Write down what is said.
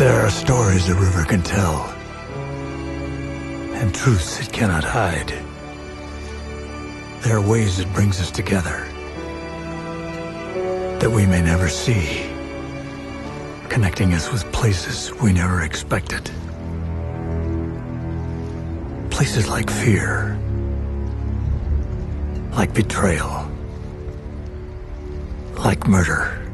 There are stories a river can tell, and truths it cannot hide. There are ways it brings us together that we may never see, connecting us with places we never expected. Places like fear, like betrayal, like murder.